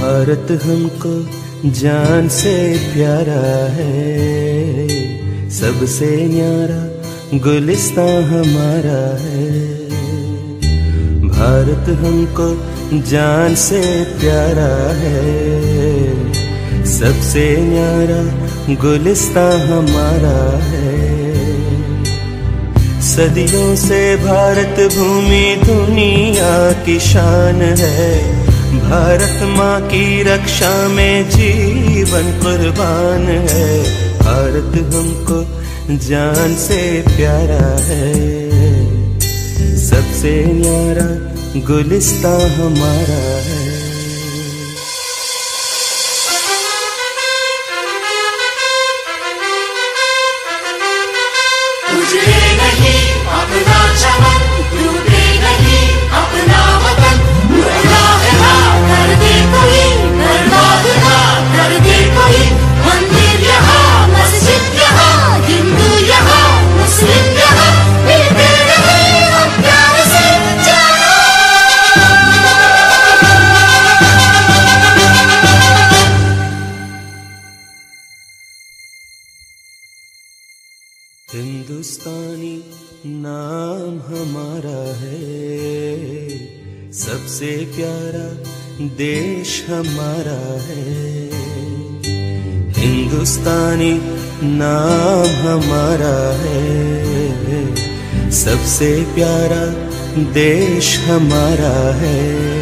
भारत हमको जान से प्यारा है। सबसे न्यारा गुलिस्ता हमारा है। भारत हमको जान से प्यारा है। सबसे न्यारा गुलिस्ता हमारा है। सदियों से भारत भूमि दुनिया की शान है। भारत माँ की रक्षा में जीवन कुर्बान है। भारत हमको जान से प्यारा है। सबसे न्यारा गुलिस्ता हमारा है। नहीं अपना चमन हिंदुस्तानी नाम हमारा है। सबसे प्यारा देश हमारा है। हिंदुस्तानी नाम हमारा है। सबसे प्यारा देश हमारा है।